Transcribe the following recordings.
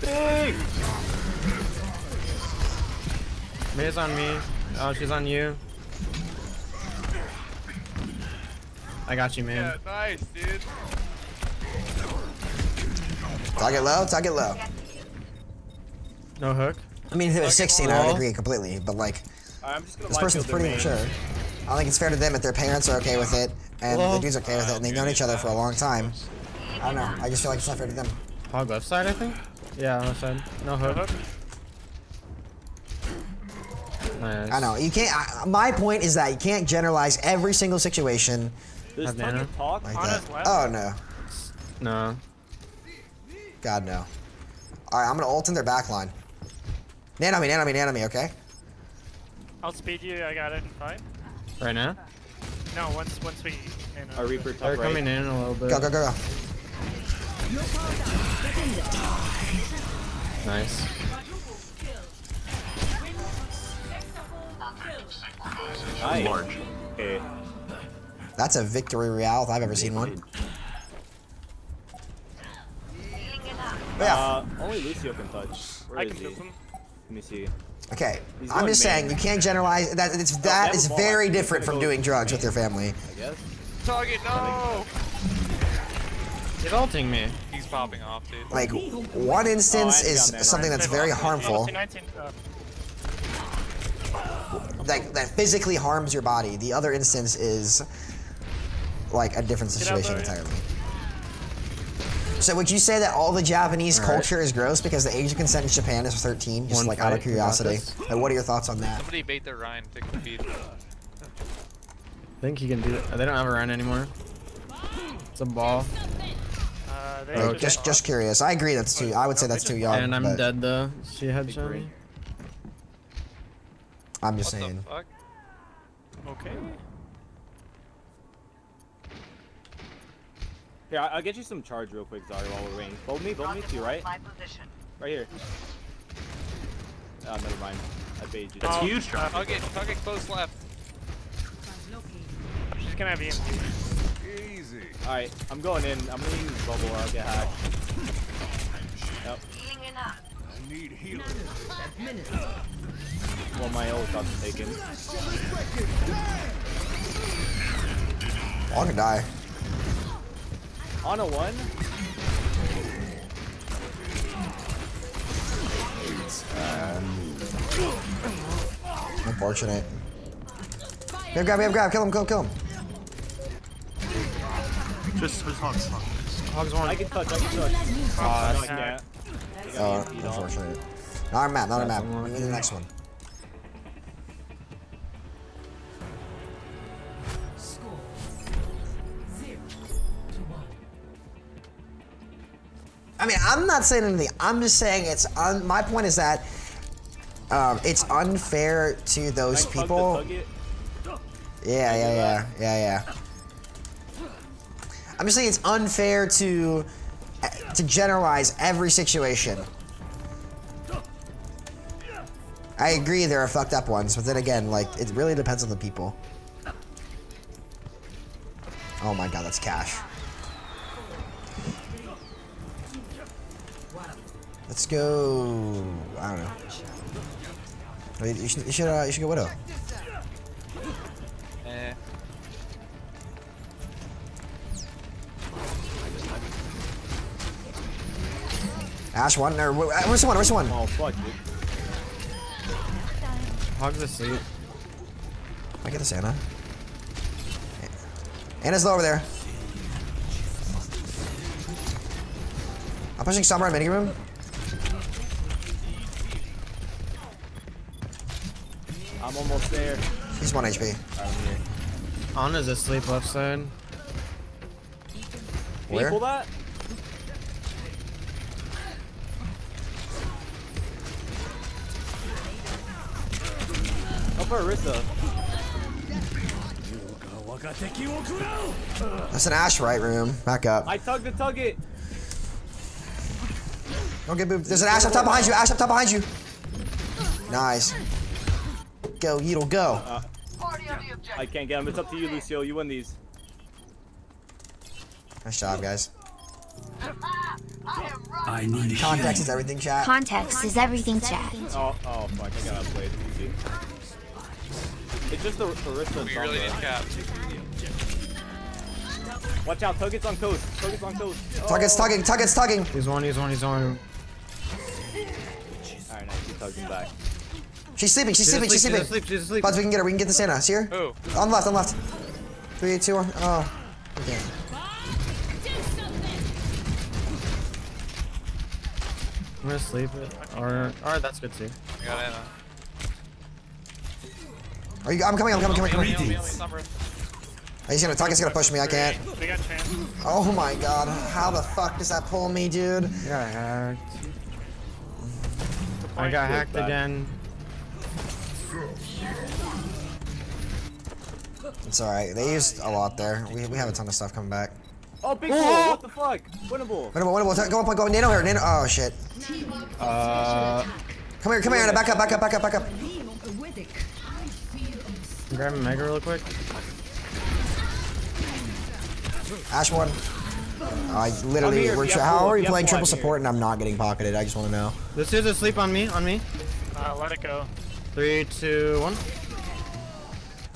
Big! Mei's on me. Oh, she's on you. I got you, man. Yeah, nice, dude. Target low, target low. No hook. I mean, if it was 16, I would agree completely, but like, Alright, I'm just gonna this person's shield their pretty main. mature. I don't think it's fair to them that their parents are okay with it, and Well- the dude's okay with it, and they've known each other for a long time. I don't know. I just feel like it's not fair to them. Hog left side, I think. Yeah, left side. No hook. hook. Nice. I know. You can't. I, my point is that you can't generalize every single situation Does Have Tugget Nana? talk? like Ana's that. left. Oh no. No. God no. All right, I'm gonna ult in their back line. Nano me, nano me, nano me. Okay. I'll speed you. I got it in five. Right now? No, once once we. You know, A Reaper top They're right. coming in a little bit. Go go go go. Nice. Nice. Large. Okay. That's a victory royale if I've ever seen one. But yeah. Uh, only Lucio can touch. Where I is can he? him. Let me see. Okay. I'm just saying you can't generalize that. It's that never is very different from doing drugs with your family. I guess. Target, no! He's ulting me. He's popping off, dude. Like one instance Oh, is understand that. something that's very harmful, 19, uh, like that physically harms your body. The other instance is like a different situation there. entirely. So would you say that all the Japanese All right. culture is gross because the age of consent in Japan is 13? Just One like out of fight, we got curiosity. Like, what are your thoughts on that? Somebody bait their Rein to compete. I think he can do it. They don't have a run anymore. It's a ball. Uh, they Okay. Just just curious. I agree that's too. I would say that's too young. and I'm but dead though. She headshot me. I'm just What the saying. fuck? Okay. Here, I- I'll get you some charge real quick, Zarya, while we're waiting. Both me, both me too, right? My position. Right here. Oh, never mind. I baited you. That's Oh, huge, John. Target, target close left. She's gonna have EMP. Easy. Alright, I'm going in. I'm gonna use bubble or I'll get hacked. Yep. Need Healing enough. Well, my ult got taken. All can die. On a one? Unfortunate. Grab, grab, grab, grab. Kill him, kill him, kill him. Just, just hog, hog. Hogs one. I can touch, I can touch. Oh, no, I can't. Oh, on. unfortunate. Not our map, not our map. the one. We need the next one. I mean, I'm not saying anything. I'm just saying it's un- my point is that um, it's unfair to those Can I tug the people. Yeah, yeah, yeah, yeah, yeah. I'm just saying it's unfair to to generalize every situation. I agree there are fucked up ones, but then again, like it really depends on the people. Oh my god, that's cash. Let's go. I don't know. Wait, You should, you should, uh, you should go Widow. Eh. Ashe one or where's the one? Where's the one? Oh, fuck, dude. Hogs asleep. I get this Ana. Ana's low over there. I'm pushing Sombra in mini room. I'm almost there. He's one HP. Alright, I'm here. Ana's asleep left side. Can Where? you pull that? Go for Orisa. That's an Ashe right room. Back up. I tug the tug it. Don't get moved. There's an Ashe up top behind you. Ashe up top behind you. Nice. Go, Yeetle, go. Party on the objective. I can't get him. It's up to you, Lucio. You win these. Nice job, guys. Ah, I need Context is everything, chat. Context is everything, chat. Oh, oh fuck, I got outplayed. Easy. It's just the Orisa and We really need cap. Watch out, Tugget's on coast. Tugget's on coast. Oh. Tugget's tugging, Tugget's tugging. He's one, he's one, he's one. Alright, nice. He's tugging back. She's sleeping, she's She's sleeping, asleep, she's she's sleeping. asleep, she's asleep. Buds, we can get her, we can get the Santa. See her? Who? On left, on left. Three, two, one. Oh. Okay. I'm gonna sleep it. Or, or that's good too. I got Ana. Uh. Are you, I'm coming, I'm coming, coming, coming. Help me, help. He's gonna, Tugget's gonna push me, I can't. We got chance. Oh my god, how the fuck does that pull me, dude? I got hacked. I got hacked again. It's alright, they used a lot there. We, we have a ton of stuff coming back. Oh, big bull! What the fuck? Winnable. Winnable, winnable, go up, go, up. nano here, nano. Oh shit. Uh, Come here, come here, Ana, back up, back up, back up, back up. Grab a mega real quick. Ashe one. I literally, here, we're tra- how are you playing triple support and I'm not getting pocketed? I just wanna know. This is asleep on me, on me. Uh, let it go. Three, two, one.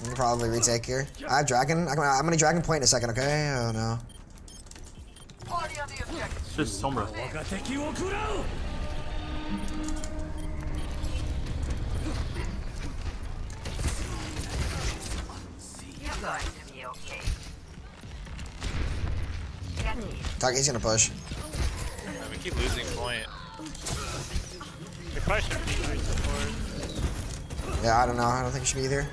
We can probably retake here. I have dragon. I'm gonna, I'm gonna dragon point in a second, okay? Oh no. It's just Sombra. Tuck, he's gonna push. We keep losing point. We probably should be support. Yeah, I don't know. I don't think it should be either.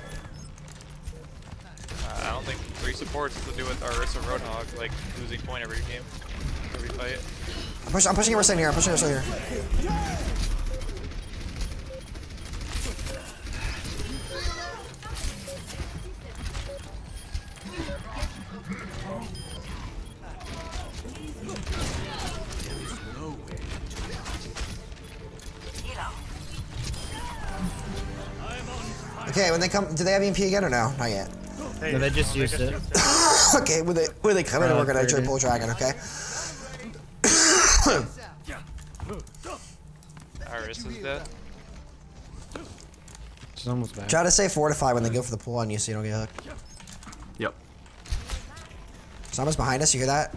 Uh, I don't think three supports has to do with Orisa Roadhog, like losing point every game, every fight. I'm, push, I'm pushing your side here. I'm pushing your side here. Okay, when they come, do they have EMP again or no? Not yet. No, they just used it. okay, when they when they come in, Uh, we're gonna try 30. pull dragon. Okay. Orisa's dead. She's almost back. Try to say fortify when they go for the pull on you, so you don't get hooked. Yep. Someone's behind us. You hear that?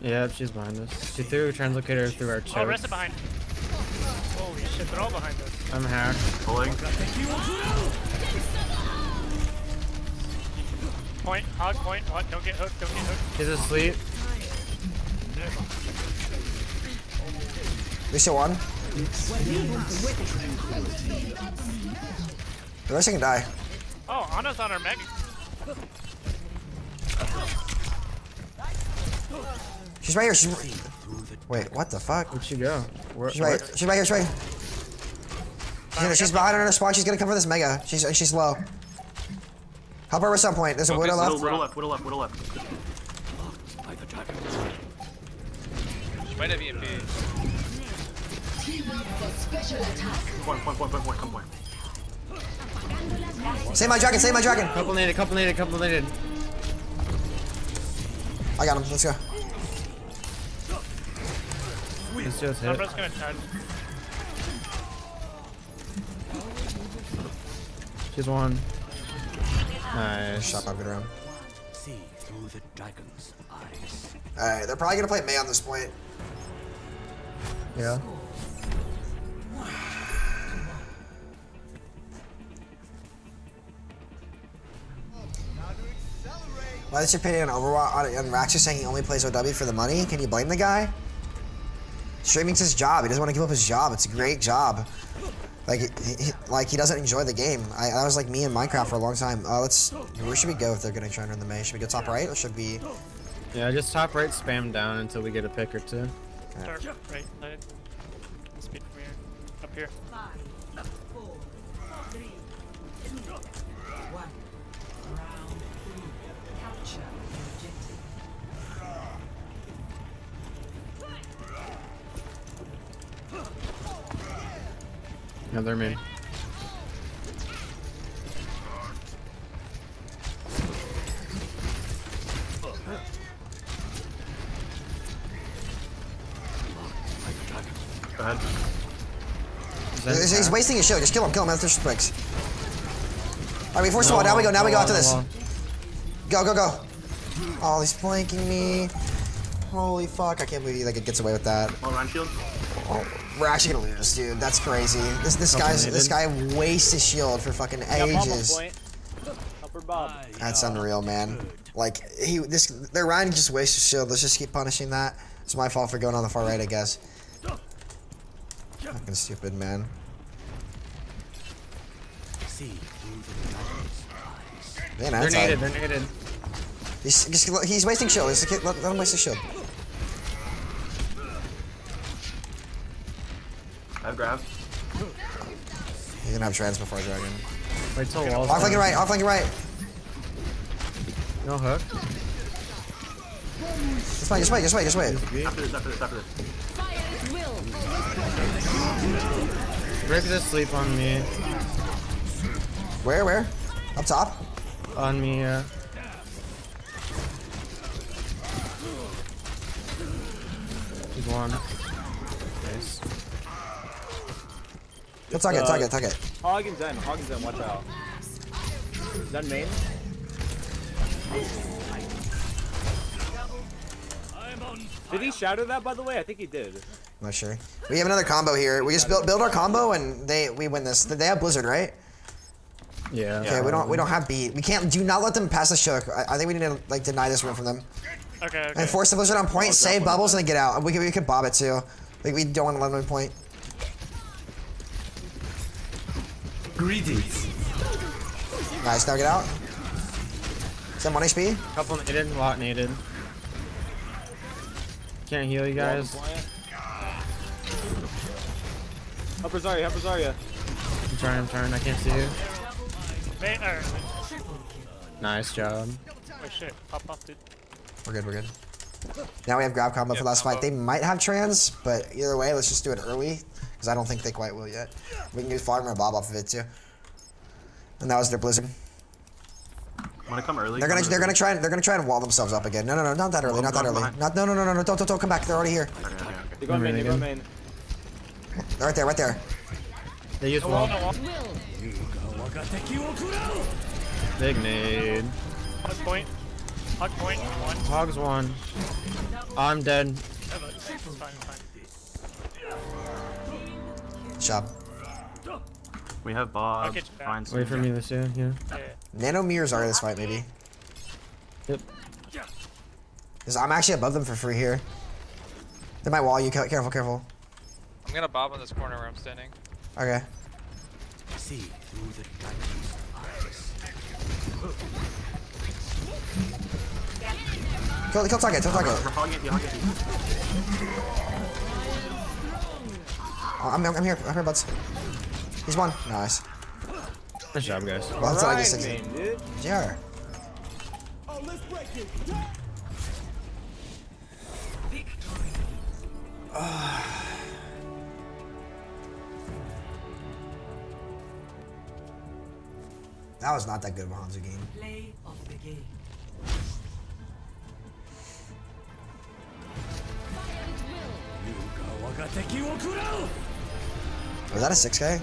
Yeah, she's behind us. She threw a translocator through our Oh, choke. rest it behind. Holy shit, they're all behind us. I'm hacked. Pulling. Point, hog point. What? Don't get hooked, don't get hooked. She's asleep. We still one. The rest can die. Oh, Ana's on our mega. She's right here. She's. Wait, what the fuck? Where'd she go? Where, She's right. She's right here. She's right. Here. She's, she's behind her spawn. She's gonna come for this mega. She's she's low. Help her with some point. There's a widow Little, left. little left, little left, little left. She might have EMP. Point, point, point, point, point, come point. Save my dragon. Save my dragon. Couple needed, couple needed, couple needed. I got him. Let's go. It's just hit. She's one. Nice. Shot my good round. See through the dragon's eyes. All right, they're probably gonna play Mei on this point. Yeah. Why is your opinion on Overwatch? On, on Rax is saying he only plays OW for the money. Can you blame the guy? Streaming's his job. He doesn't want to give up his job. It's a great job. Like, he, he- like he doesn't enjoy the game. I, that was like me in Minecraft for a long time. Uh, let's. Where should we go if they're gonna try and run the Mei? Should we go top right or should we? Yeah, just top right, spam down until we get a pick or two. Start right side. Speed from here. Up here. Yeah, they're mid. Bad. He's, he's wasting his shield. Just kill him. Kill him. That's spikes. All right, we force no, one. Now we go. Now we go after this. Go, go, go. Oh, he's flanking me. Holy fuck! I can't believe he like gets away with that. Oh, round shield. Oh we're actually gonna lose, dude. That's crazy. This this guy's this guy wastes his shield for fucking Yeah, Bob on ages. point. Upper Bob. That's unreal, man. Like he this their Rein just wastes his shield. Let's just keep punishing that. It's my fault for going on the far right, I guess. Fucking stupid, man. See through the dragon's. Man, They're needed. They're needed. He's, just, he's wasting shield. Just let, let him waste his shield. I have grab. He's gonna have trans before Dragon. Wait till walls. Off flanking down. right, off flanking right. No hook. Just wait, just wait, just wait, just wait. After this, after this, after this. Rick is asleep on me. Where, where? Up top? On me, uh. He's one. Nice. Go tug it, tug it, tug it. Hog and Zen. Hog and Zen. Watch out. Zen main. Did he shadow that by the way? I think he did. I'm not sure. We have another combo here. We just build build our combo and they we win this. They have Blizzard, right? Yeah. Okay, we don't we don't have beat. We can't do not let them pass the shook. I, I think we need to like deny this room from them. Okay, okay. And force the Blizzard on point, save bubbles, and then get out. We could we could bob it too. Like we don't want to let them in point. Greetings. Nice, now get out. Send one HP. Couple needed, lot needed. Can't heal you guys. Upper Zarya. Upper Zarya. I'm trying, I'm trying. I can't see you. Nice job. oh shit, pop off, dude. We're good, we're good. Now we have grab combo for Yeah, last fight. They might have trans, but either way, let's just do it early. Because I don't think they quite will yet. We can get Farmer and Bob off of it too. And that was their Blizzard. Wanna come early? They're gonna Come they're gonna early. try they're gonna try and wall themselves up again. No no no not that early, Well, not that early. behind. Not no no no no no don't don't don't come back. They're already here. Okay, okay, okay. They're going main. They're going main. They're right there, right there. They use wall, wall. no. Big nade. Hug point. Hug point. One. Hogs one. I'm dead. Fine, fine. Good job. We have Bob. I'll get you back. Fine, Wait for me, Lucio. Yeah. Yeah, yeah. Nano mirrors are this fight maybe. Yep. Because I'm actually above them for free here. They might wall you. Careful, careful. I'm gonna bob on this corner where I'm standing. Okay. See through the dragon's eyes. Kill, kill target, kill target. Oh, I'm, I'm here, I'm here, buds. He's one. Nice. Nice job, guys. Well, that's what I just Ryan said. main, dude. JR. Oh, that was not that good of a Hanzo game. Play of the game. Yuga wagateki wo kurao. Was that a 6K?